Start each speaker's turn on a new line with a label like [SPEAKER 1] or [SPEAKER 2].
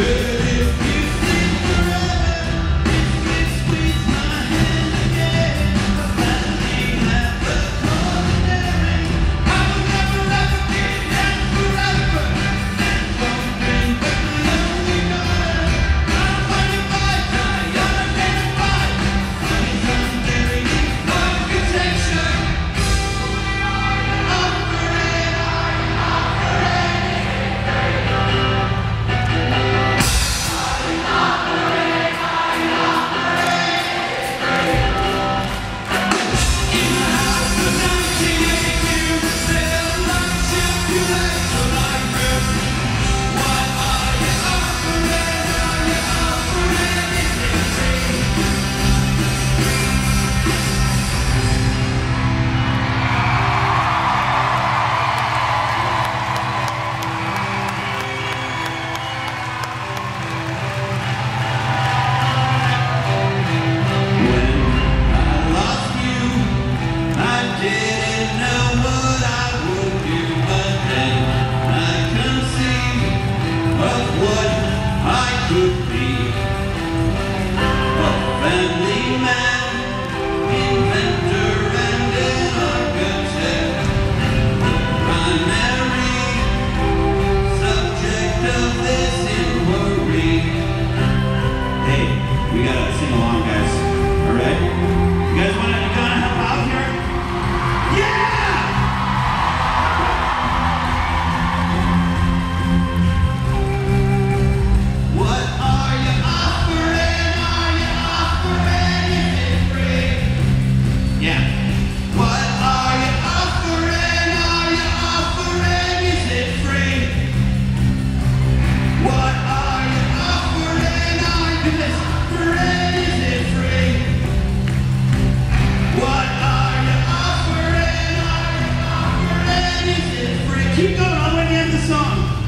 [SPEAKER 1] Yeah. song.